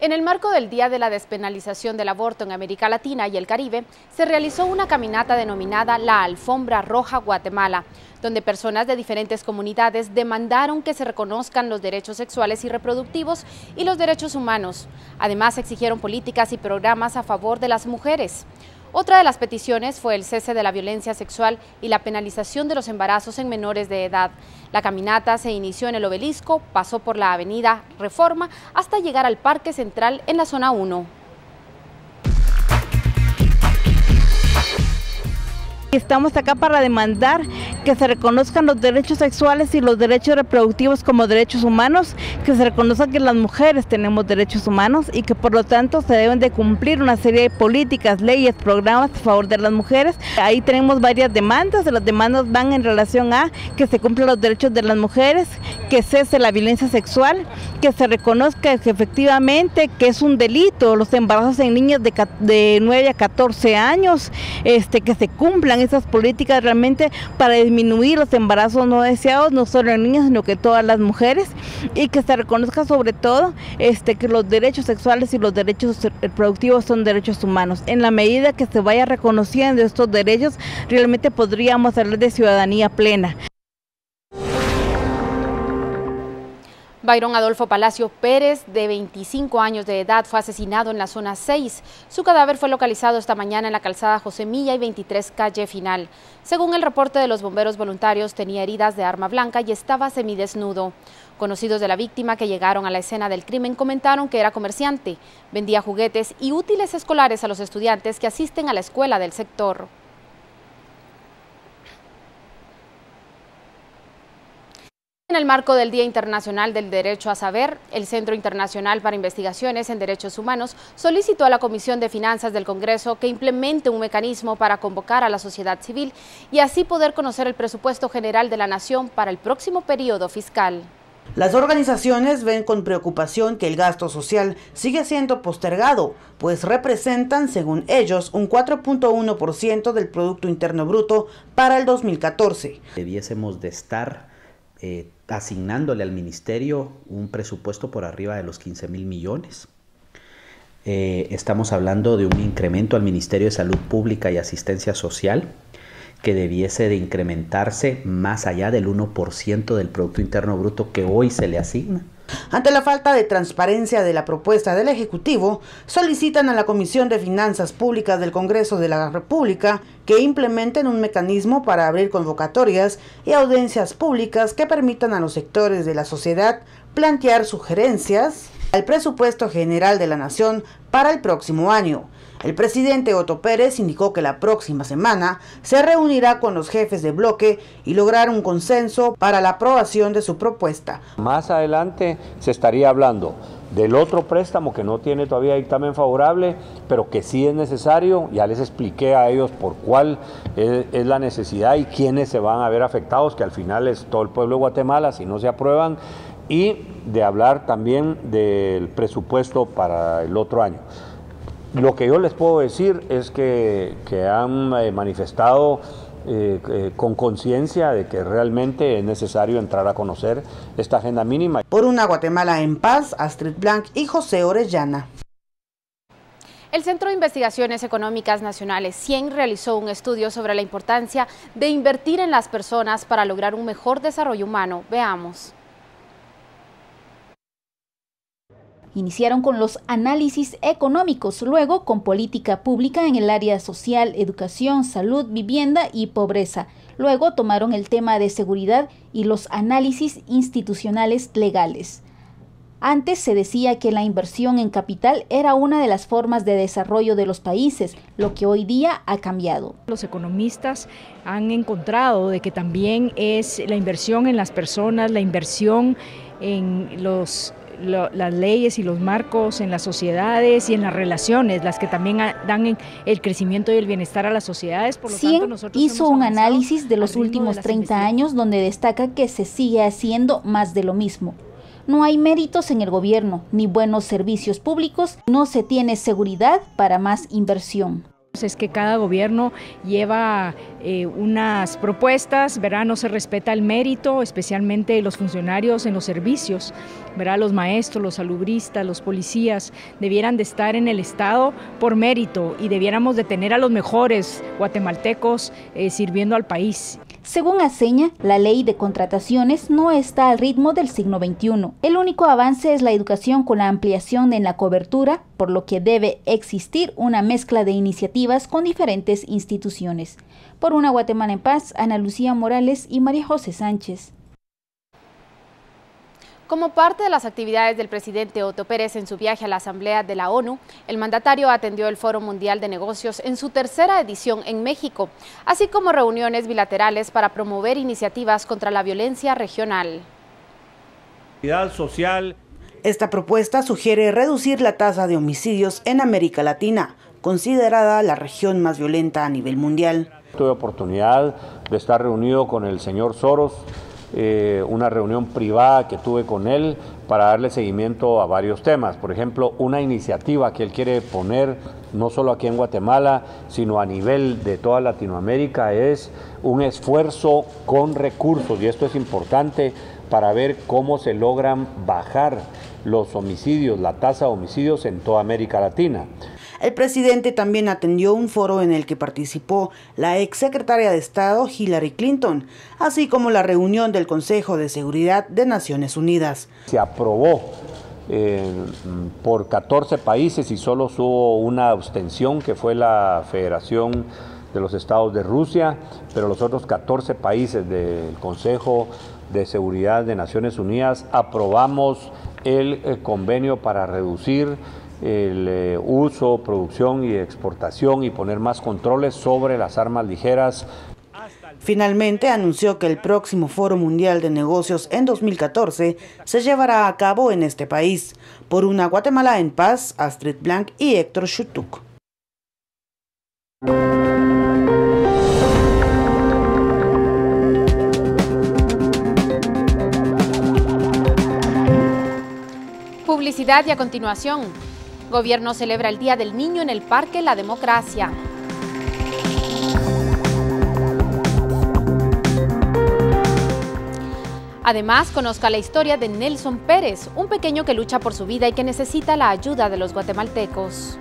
En el marco del Día de la Despenalización del Aborto en América Latina y el Caribe, se realizó una caminata denominada La Alfombra Roja Guatemala, donde personas de diferentes comunidades demandaron que se reconozcan los derechos sexuales y reproductivos y los derechos humanos. Además, exigieron políticas y programas a favor de las mujeres. Otra de las peticiones fue el cese de la violencia sexual y la penalización de los embarazos en menores de edad. La caminata se inició en el obelisco, pasó por la avenida Reforma hasta llegar al Parque Central en la zona 1. Estamos acá para demandar que se reconozcan los derechos sexuales y los derechos reproductivos como derechos humanos, que se reconozca que las mujeres tenemos derechos humanos y que por lo tanto se deben de cumplir una serie de políticas, leyes, programas a favor de las mujeres. Ahí tenemos varias demandas, las demandas van en relación a que se cumplan los derechos de las mujeres, que cese la violencia sexual, que se reconozca que efectivamente que es un delito los embarazos en niñas de, de 9 a 14 años, este, que se cumplan esas políticas realmente para disminuir los embarazos no deseados, no solo en niñas, sino que todas las mujeres, y que se reconozca sobre todo este, que los derechos sexuales y los derechos reproductivos son derechos humanos. En la medida que se vaya reconociendo estos derechos, realmente podríamos hablar de ciudadanía plena. Byron Adolfo Palacio Pérez, de 25 años de edad, fue asesinado en la zona 6. Su cadáver fue localizado esta mañana en la calzada José Milla y 23 calle final. Según el reporte de los bomberos voluntarios, tenía heridas de arma blanca y estaba semidesnudo. Conocidos de la víctima que llegaron a la escena del crimen comentaron que era comerciante, vendía juguetes y útiles escolares a los estudiantes que asisten a la escuela del sector. En el marco del Día Internacional del Derecho a Saber, el Centro Internacional para Investigaciones en Derechos Humanos solicitó a la Comisión de Finanzas del Congreso que implemente un mecanismo para convocar a la sociedad civil y así poder conocer el presupuesto general de la Nación para el próximo periodo fiscal. Las organizaciones ven con preocupación que el gasto social sigue siendo postergado, pues representan, según ellos, un 4.1% del Producto Interno Bruto para el 2014. Debiésemos de estar eh, asignándole al ministerio un presupuesto por arriba de los 15 mil millones. Eh, estamos hablando de un incremento al Ministerio de Salud Pública y Asistencia Social que debiese de incrementarse más allá del 1% del Producto Interno Bruto que hoy se le asigna. Ante la falta de transparencia de la propuesta del Ejecutivo, solicitan a la Comisión de Finanzas Públicas del Congreso de la República que implementen un mecanismo para abrir convocatorias y audiencias públicas que permitan a los sectores de la sociedad plantear sugerencias al presupuesto general de la Nación para el próximo año el presidente Otto Pérez indicó que la próxima semana se reunirá con los jefes de bloque y lograr un consenso para la aprobación de su propuesta. Más adelante se estaría hablando del otro préstamo que no tiene todavía dictamen favorable, pero que sí es necesario. Ya les expliqué a ellos por cuál es, la necesidad y quiénes se van a ver afectados, que al final es todo el pueblo de Guatemala si no se aprueban, y de hablar también del presupuesto para el otro año. Lo que yo les puedo decir es que, han eh, manifestado eh, eh, con conciencia de que realmente es necesario entrar a conocer esta agenda mínima. Por una Guatemala en paz, Astrid Blanc y José Orellana. El Centro de Investigaciones Económicas Nacionales, CIEN, realizó un estudio sobre la importancia de invertir en las personas para lograr un mejor desarrollo humano. Veamos. Iniciaron con los análisis económicos, luego con política pública en el área social, educación, salud, vivienda y pobreza. Luego tomaron el tema de seguridad y los análisis institucionales legales. Antes se decía que la inversión en capital era una de las formas de desarrollo de los países, lo que hoy día ha cambiado. Los economistas han encontrado de que también es la inversión en las personas, la inversión en los las leyes y los marcos en las sociedades y en las relaciones, las que también dan el crecimiento y el bienestar a las sociedades. Por hizo un análisis de los últimos 30 años donde destaca que se sigue haciendo más de lo mismo. No hay méritos en el gobierno ni buenos servicios públicos, no se tiene seguridad para más inversión Es que cada gobierno lleva eh, unas propuestas, ¿verdad? no se respeta el mérito, especialmente los funcionarios en los servicios, ¿verdad? los maestros, los salubristas, los policías, debieran de estar en el Estado por mérito y debiéramos de tener a los mejores guatemaltecos eh, sirviendo al país. Según Aseña, la ley de contrataciones no está al ritmo del siglo XXI. El único avance es la educación con la ampliación en la cobertura, por lo que debe existir una mezcla de iniciativas con diferentes instituciones. Por una Guatemala en paz, Ana Lucía Morales y María José Sánchez. Como parte de las actividades del presidente Otto Pérez en su viaje a la Asamblea de la ONU, el mandatario atendió el Foro Mundial de Negocios en su tercera edición en México, así como reuniones bilaterales para promover iniciativas contra la violencia regional. Social. Esta propuesta sugiere reducir la tasa de homicidios en América Latina, considerada la región más violenta a nivel mundial. Tuve oportunidad de estar reunido con el señor Soros, eh, una reunión privada que tuve con él para darle seguimiento a varios temas. Por ejemplo, una iniciativa que él quiere poner no solo aquí en Guatemala, sino a nivel de toda Latinoamérica, es un esfuerzo con recursos, y esto es importante para ver cómo se logran bajar los homicidios, la tasa de homicidios en toda América Latina. El presidente también atendió un foro en el que participó la exsecretaria de Estado Hillary Clinton, así como la reunión del Consejo de Seguridad de Naciones Unidas. Se aprobó eh, por 14 países y solo hubo una abstención que fue la Federación de los Estados de Rusia, pero los otros 14 países del Consejo de Seguridad de Naciones Unidas aprobamos el eh, convenio para reducir el eh, uso, producción y exportación y poner más controles sobre las armas ligeras. Finalmente anunció que el próximo Foro Mundial de Negocios en 2014 se llevará a cabo en este país por una Guatemala en paz, Astrid Blanc y Héctor Shutuk. Publicidad y a continuación, Gobierno celebra el Día del Niño en el Parque La Democracia. Además, conozca la historia de Nelson Pérez, un pequeño que lucha por su vida y que necesita la ayuda de los guatemaltecos.